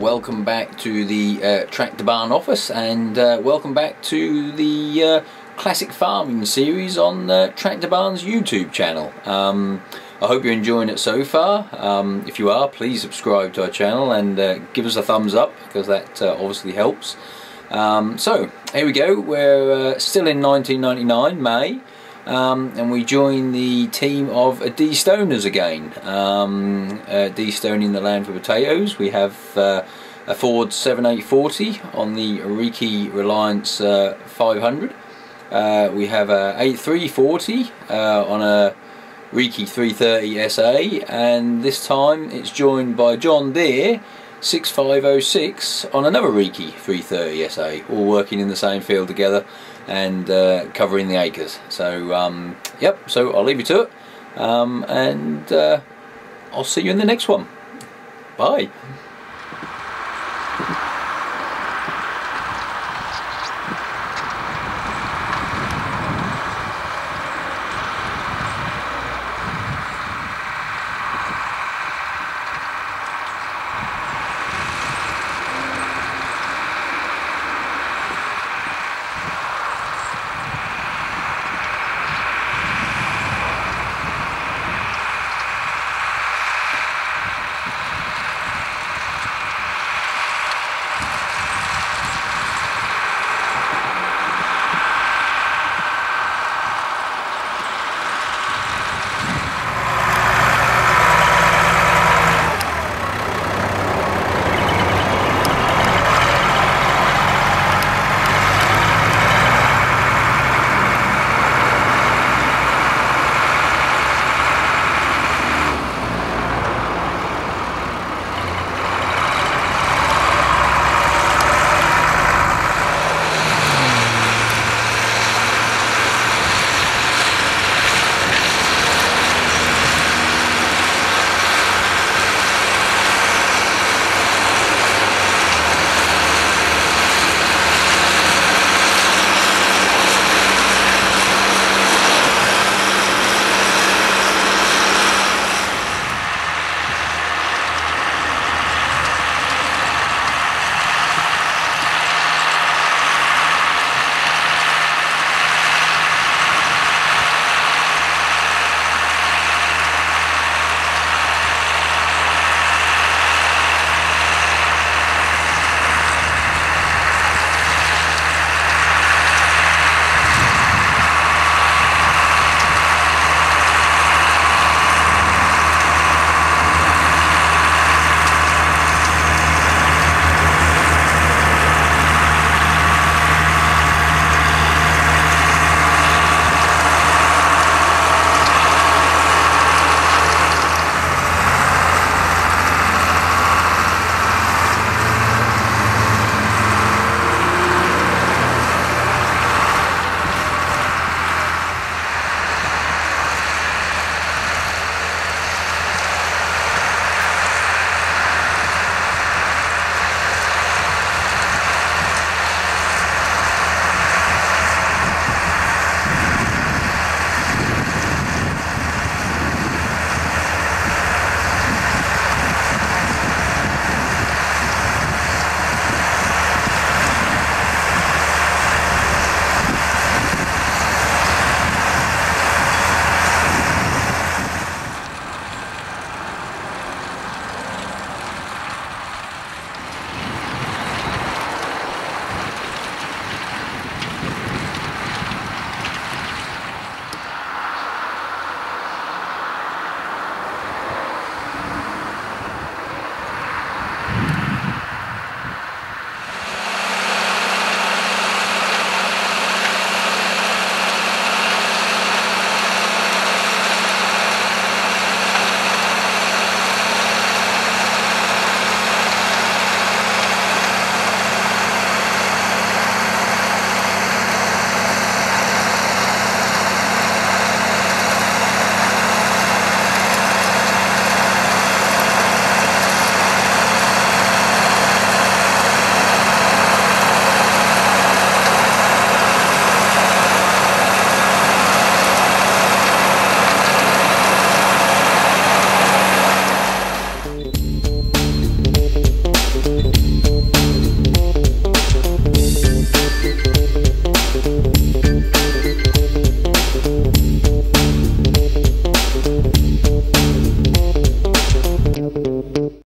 welcome back to the uh, Tractor Barn office and uh, welcome back to the uh, classic farming series on uh, Tractor Barn's YouTube channel. Um, I hope you're enjoying it so far. Um, if you are, please subscribe to our channel and uh, give us a thumbs up because that uh, obviously helps. Um, so, here we go. We're uh, still in 1999, May. Um, and we join the team of uh, de-stoners again. Um, uh, de-stoning the land for potatoes. We have uh, a Ford 7840 on the Reekie Reliance uh, 500. Uh, we have a 8340 uh, on a Reekie 330 SA, and this time it's joined by John Deere 6506 on another Reekie 330 SA, all working in the same field together and uh, covering the acres. So, um, yep, so I'll leave you to it, um, and uh, I'll see you in the next one. Bye.